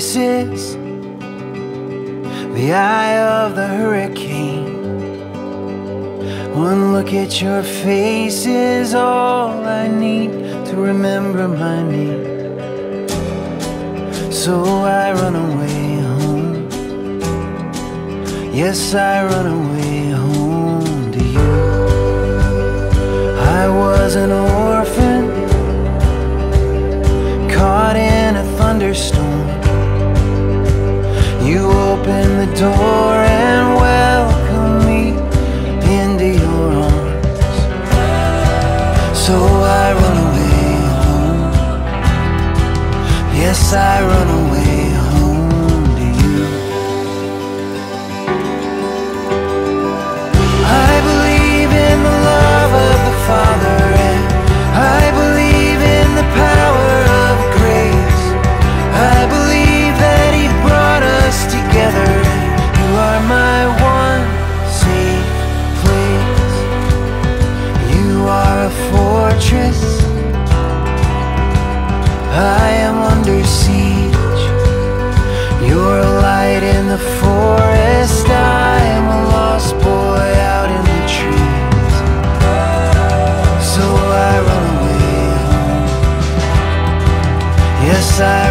oasis, the eye of the hurricane. One look at your face is all I need to remember my name. So I run away home. Yes, I run away home to you. I was an orphan, Yes, I run away home to you. I believe in the love of the Father And I believe in the power of grace. I believe that He brought us together you are my one safe place. You are a fortress. siege You're a light in the forest. I am a lost boy out in the trees So I run away. Home Yes, I